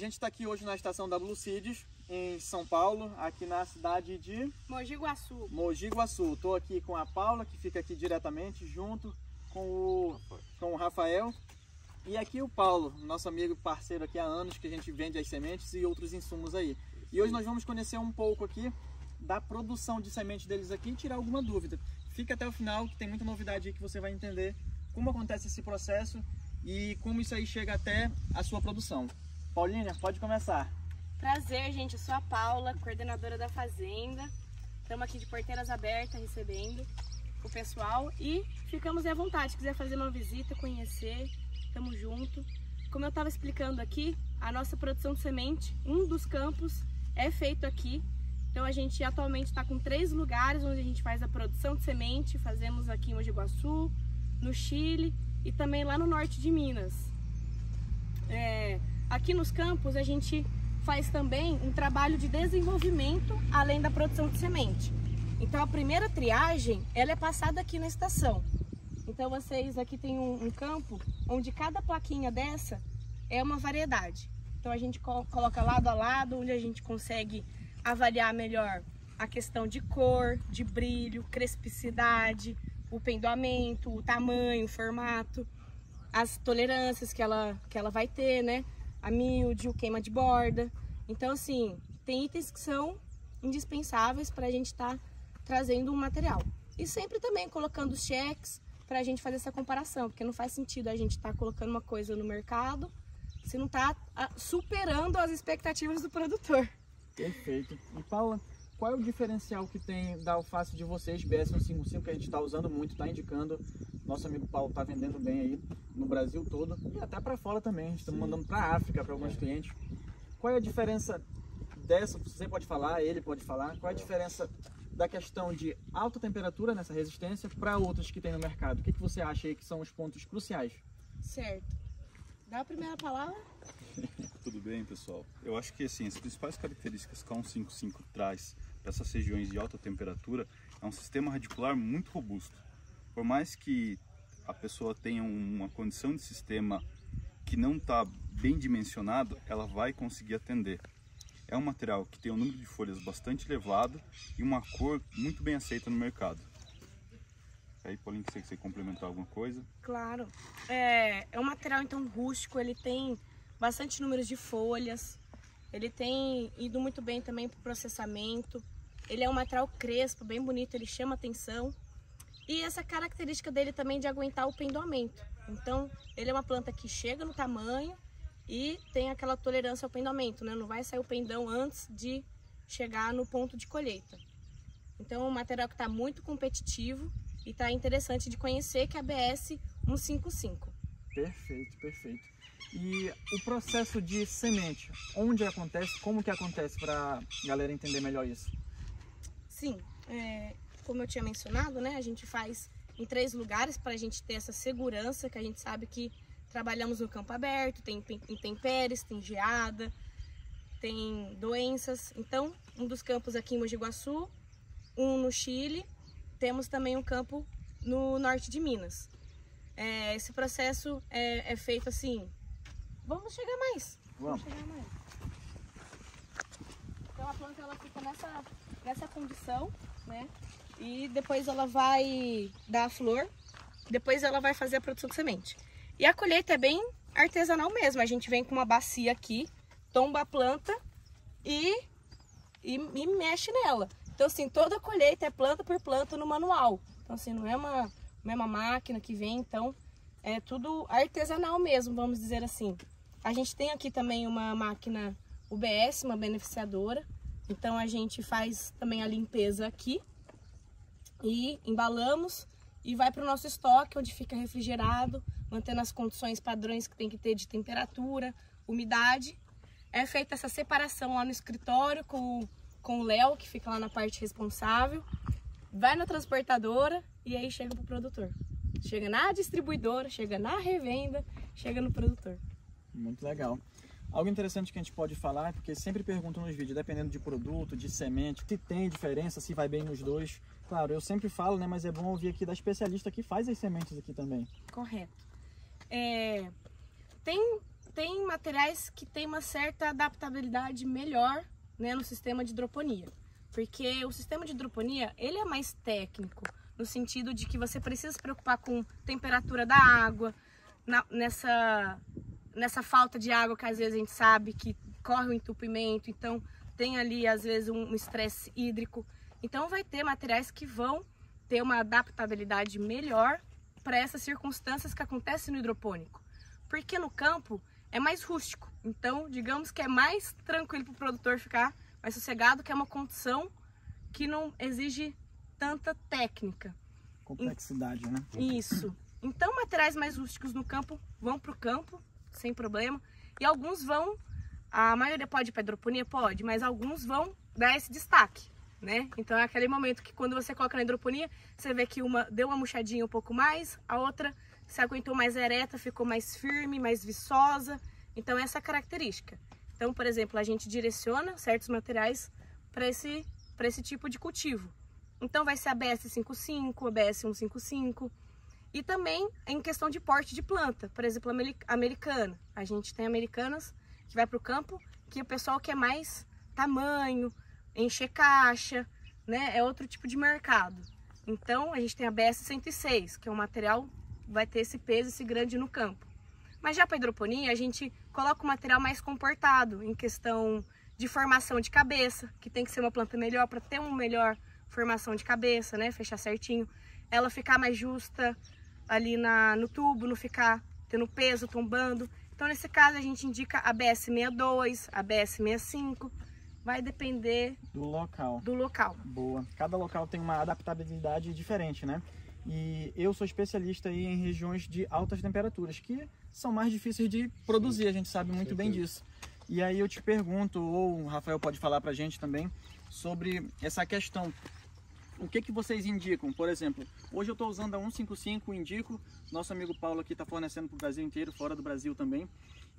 gente está aqui hoje na estação da Blue Seeds, em São Paulo, aqui na cidade de Mogi Guaçu. Mogi Guaçu. Estou aqui com a Paula, que fica aqui diretamente, junto com o, com o Rafael. E aqui o Paulo, nosso amigo parceiro aqui há anos, que a gente vende as sementes e outros insumos aí. E hoje nós vamos conhecer um pouco aqui da produção de sementes deles aqui e tirar alguma dúvida. Fica até o final, que tem muita novidade aí que você vai entender como acontece esse processo e como isso aí chega até a sua produção. Paulinha, pode começar. Prazer, gente. Eu sou a Paula, coordenadora da Fazenda. Estamos aqui de porteiras abertas recebendo o pessoal e ficamos à vontade. Se quiser fazer uma visita, conhecer, estamos junto. Como eu estava explicando aqui, a nossa produção de semente, um dos campos é feito aqui. Então a gente atualmente está com três lugares onde a gente faz a produção de semente. Fazemos aqui em Mogi Guaçu, no Chile e também lá no norte de Minas. É, aqui nos campos a gente faz também um trabalho de desenvolvimento além da produção de semente. Então a primeira triagem ela é passada aqui na estação. Então vocês aqui tem um, um campo onde cada plaquinha dessa é uma variedade. Então a gente coloca lado a lado, onde a gente consegue avaliar melhor a questão de cor, de brilho, crespicidade, o pendoamento, o tamanho, o formato, as tolerâncias que ela, que ela vai ter, né? A milde, o queima de borda. Então, assim, tem itens que são indispensáveis para a gente estar tá trazendo um material. E sempre também colocando cheques para a gente fazer essa comparação, porque não faz sentido a gente estar tá colocando uma coisa no mercado se não está ah, superando as expectativas do produtor. Perfeito. E Paula, qual é o diferencial que tem da alface de vocês, BS155, que a gente está usando muito, está indicando, nosso amigo Paulo está vendendo bem aí no Brasil todo e até para fora também, estamos mandando para a África para alguns é. clientes. Qual é a diferença dessa, você pode falar, ele pode falar, qual é a diferença da questão de alta temperatura nessa resistência para outras que tem no mercado? O que, que você acha aí que são os pontos cruciais? Certo. Dá a primeira palavra. Tudo bem, pessoal? Eu acho que assim, as principais características que a 155 traz para essas regiões de alta temperatura é um sistema radicular muito robusto. Por mais que a pessoa tenha uma condição de sistema que não está bem dimensionado, ela vai conseguir atender. É um material que tem um número de folhas bastante elevado e uma cor muito bem aceita no mercado. Aí, Paulinho, você quer complementar alguma coisa? Claro. É, é um material, então, rústico. Ele tem bastante números de folhas. Ele tem ido muito bem também para o processamento. Ele é um material crespo, bem bonito, ele chama atenção. E essa característica dele também de aguentar o pendoamento. Então, ele é uma planta que chega no tamanho e tem aquela tolerância ao pendoamento, né? Não vai sair o pendão antes de chegar no ponto de colheita. Então, é um material que está muito competitivo e tá interessante de conhecer que é a BS 155. Perfeito, perfeito. E o processo de semente, onde acontece, como que acontece para a galera entender melhor isso? Sim, é, como eu tinha mencionado, né, a gente faz em três lugares para a gente ter essa segurança, que a gente sabe que trabalhamos no campo aberto, tem intempéries, tem geada, tem doenças. Então, um dos campos aqui em Mogi Guaçu, um no Chile temos também um campo no norte de Minas. É, esse processo é, é, feito assim. Vamos chegar mais. Vamos. Vamos chegar mais. Então a planta ela fica nessa, nessa condição, né? E depois ela vai dar a flor, depois ela vai fazer a produção de semente. E a colheita é bem artesanal mesmo. A gente vem com uma bacia aqui, tomba a planta e, e, e mexe nela. Então, assim, toda a colheita é planta por planta no manual. Então, assim, não é uma, não é uma máquina que vem, então é tudo artesanal mesmo, vamos dizer assim. A gente tem aqui também uma máquina UBS, uma beneficiadora. Então, a gente faz também a limpeza aqui e embalamos e vai para o nosso estoque, onde fica refrigerado, mantendo as condições padrões que tem que ter de temperatura, umidade. É feita essa separação lá no escritório com com o Léo, que fica lá na parte responsável, vai na transportadora e aí chega pro produtor. Chega na distribuidora, chega na revenda, chega no produtor. Muito legal. Algo interessante que a gente pode falar, porque sempre perguntam nos vídeos, dependendo de produto, de semente, se tem diferença, se vai bem nos dois. Claro, eu sempre falo, né, mas é bom ouvir aqui da especialista que faz as sementes aqui também. Correto. É, tem tem materiais que têm uma certa adaptabilidade melhor né, no sistema de hidroponia. Porque o sistema de hidroponia, ele é mais técnico, no sentido de que você precisa se preocupar com temperatura da água, na, nessa, nessa falta de água que às vezes a gente sabe que corre o entupimento, então tem ali às vezes um estresse hídrico. Então vai ter materiais que vão ter uma adaptabilidade melhor para essas circunstâncias que acontecem no hidropônico. Porque no campo é mais rústico. Então, digamos que é mais tranquilo para o produtor ficar mais sossegado, que é uma condição que não exige tanta técnica. Complexidade, né? Isso. Então, materiais mais rústicos no campo vão para o campo, sem problema. E alguns vão, a maioria pode ir para hidroponia? Pode, mas alguns vão dar esse destaque, né? Então, é aquele momento que quando você coloca na hidroponia, você vê que uma deu uma murchadinha um pouco mais, a outra se aguentou mais ereta, ficou mais firme, mais viçosa. Então, essa é a característica. Então, por exemplo, a gente direciona certos materiais para esse, esse tipo de cultivo. Então, vai ser a BS55, a BS155. E também em questão de porte de planta, por exemplo, americana. A gente tem americanas que vai para o campo, que o pessoal quer mais tamanho, encher caixa, né? É outro tipo de mercado. Então, a gente tem a BS106, que é um material vai ter esse peso, esse grande no campo. Mas já para hidroponia, a gente coloca o material mais comportado em questão de formação de cabeça, que tem que ser uma planta melhor para ter uma melhor formação de cabeça, né? Fechar certinho. Ela ficar mais justa ali na, no tubo, não ficar tendo peso, tombando. Então, nesse caso, a gente indica a BS62, a BS65. Vai depender do local. Do local. Boa. Cada local tem uma adaptabilidade diferente, né? E eu sou especialista aí em regiões de altas temperaturas, que são mais difíceis de produzir, a gente sabe muito bem disso. E aí eu te pergunto, ou o Rafael pode falar para a gente também, sobre essa questão. O que, que vocês indicam? Por exemplo, hoje eu estou usando a 155, indico, nosso amigo Paulo aqui está fornecendo para o Brasil inteiro, fora do Brasil também.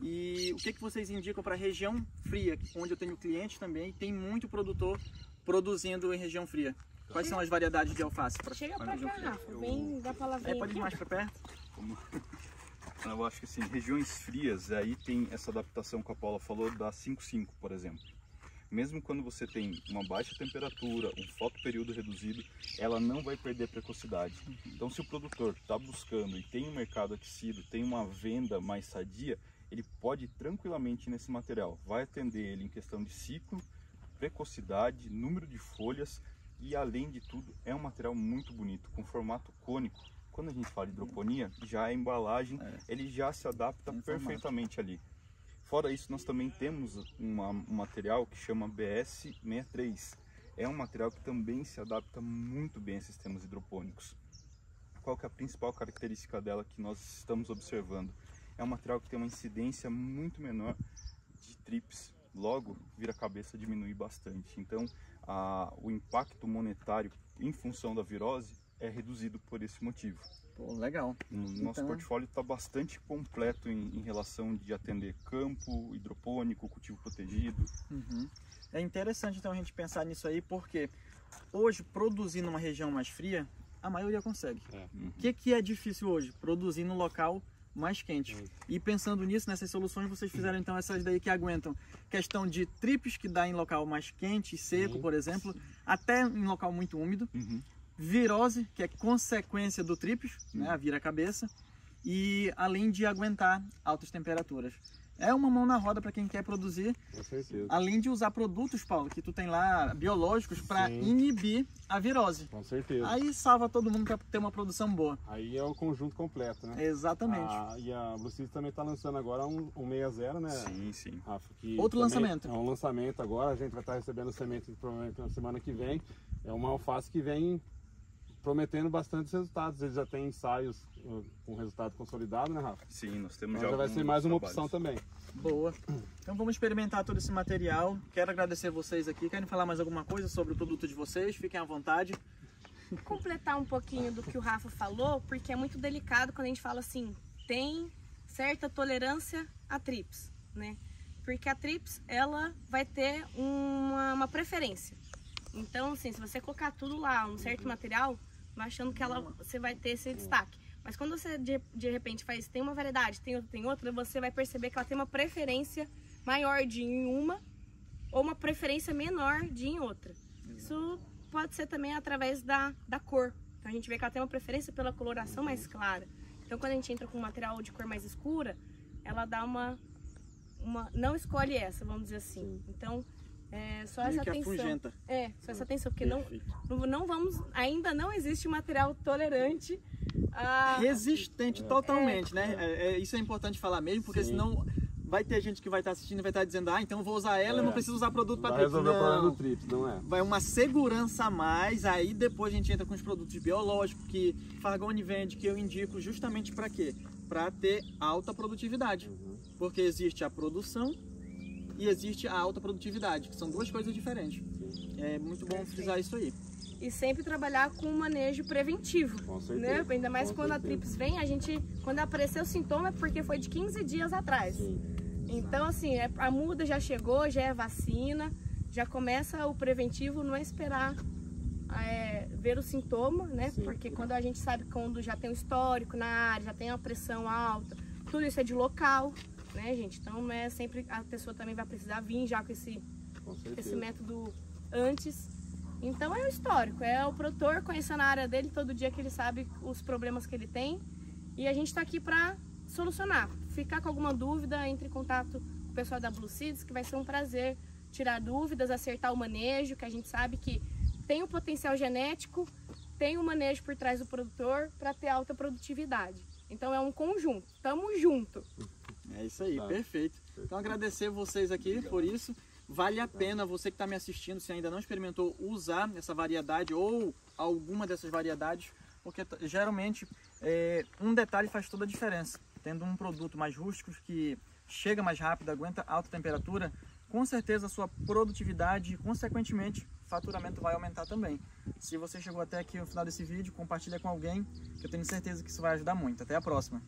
E o que, que vocês indicam para a região fria, onde eu tenho clientes também, tem muito produtor produzindo em região fria? Quais são as variedades de alface? Pra, Chega pra cá, Rafa. Vem da palavrinha. É, pode ir mais pra perto. Eu acho que assim, regiões frias, aí tem essa adaptação que a Paula falou da 5.5, por exemplo. Mesmo quando você tem uma baixa temperatura, um foto período reduzido, ela não vai perder precocidade. Então se o produtor está buscando e tem um mercado aquecido, tem uma venda mais sadia, ele pode tranquilamente nesse material. Vai atender ele em questão de ciclo, precocidade, número de folhas, e além de tudo é um material muito bonito, com formato cônico. Quando a gente fala de hidroponia, já a embalagem é. ele já se adapta perfeitamente ali. Fora isso, nós também temos uma, um material que chama BS63. É um material que também se adapta muito bem a sistemas hidropônicos. Qual que é a principal característica dela que nós estamos observando? É um material que tem uma incidência muito menor de trips, logo vira cabeça diminui bastante. Então, a, o impacto monetário em função da virose é reduzido por esse motivo. Pô, legal. O nosso então... portfólio está bastante completo em, em, relação de atender campo, hidropônico, cultivo protegido. Uhum. É interessante então a gente pensar nisso aí, porque hoje produzir numa região mais fria, a maioria consegue. É. Uhum. O que, que é difícil hoje? Produzir no local mais quente. E pensando nisso, nessas soluções, vocês fizeram então essas daí que aguentam questão de trips que dá em local mais quente e seco, por exemplo, até em local muito úmido. Virose, que é consequência do trips, né, a vira-cabeça. E além de aguentar altas temperaturas é uma mão na roda para quem quer produzir. Com certeza. Além de usar produtos, Paulo, que tu tem lá biológicos para inibir a virose. Com certeza. Aí salva todo mundo para ter uma produção boa. Aí é o conjunto completo, né? Exatamente. A, e a Brucis também está lançando agora um, um 60, né? Sim, sim. Rafa, Outro lançamento. É um lançamento agora, a gente vai estar tá recebendo semente provavelmente na semana que vem. É uma alface que vem prometendo bastantes resultados. Eles já têm ensaios uh, com resultado consolidado, né, Rafa? Sim, nós temos então já. Já vai ser mais uma opção também. Boa. Então vamos experimentar todo esse material. Quero agradecer vocês aqui. Querem falar mais alguma coisa sobre o produto de vocês? Fiquem à vontade. Completar um pouquinho do que o Rafa falou, porque é muito delicado quando a gente fala assim, tem certa tolerância a trips, né? Porque a trips, ela vai ter uma, uma preferência. Então, assim, se você colocar tudo lá, um certo material, achando que ela, você vai ter esse destaque. Mas quando você de, de repente faz, tem uma variedade, tem outra, tem outra, você vai perceber que ela tem uma preferência maior de em uma ou uma preferência menor de em outra. Isso pode ser também através da, da cor. Então a gente vê que ela tem uma preferência pela coloração mais clara. Então quando a gente entra com um material de cor mais escura, ela dá uma, uma não escolhe essa, vamos dizer assim. Então é só Meio essa que atenção. afugenta. É, só essa atenção, porque não, não, não vamos, ainda não existe material tolerante a Resistente totalmente, né? É, é- isso é importante falar mesmo, porque Sim. senão vai ter gente que vai estar assistindo e vai estar dizendo, ah, então eu vou usar ela e É. não preciso usar produto para Vai resolver o problema do trips, não é? vai uma segurança a mais, aí depois a gente entra com os produtos biológicos que Fargone vende, que eu indico justamente para quê? Para ter alta produtividade. Uhum. Porque existe a produção e existe a alta produtividade, que são duas coisas diferentes. É muito bom frisar isso aí. e sempre trabalhar com um manejo preventivo. Com certeza. Né? Ainda mais com quando a certeza. trips vem, a gente, quando apareceu o sintoma é porque foi de 15 dias atrás. Sim. Então, assim, é- a muda já chegou, já é vacina, já começa o preventivo, não é esperar é, ver o sintoma, né? Sim. Porque quando a gente sabe quando já tem um histórico na área, já tem uma pressão alta, tudo isso é de local, né, gente? Então não é sempre a pessoa também vai precisar vir já com esse, Com esse método antes. Então é o histórico, é o produtor conhecendo a área dele todo dia que ele sabe os problemas que ele tem e a gente está aqui para solucionar. Ficar com alguma dúvida, entre em contato com o pessoal da Blue Seeds, que vai ser um prazer tirar dúvidas, acertar o manejo, que a gente sabe que tem o potencial genético, tem o manejo por trás do produtor para ter alta produtividade. Então é um conjunto, tamo junto. É isso aí, Tá. perfeito. Então agradecer vocês aqui por isso. Vale a pena você que está me assistindo, se ainda não experimentou, usar essa variedade ou alguma dessas variedades, porque geralmente é, um detalhe faz toda a diferença. Tendo um produto mais rústico que chega mais rápido, aguenta alta temperatura, com certeza a sua produtividade e, consequentemente, faturamento vai aumentar também. Se você chegou até aqui no final desse vídeo, compartilha com alguém, que eu tenho certeza que isso vai ajudar muito. Até a próxima!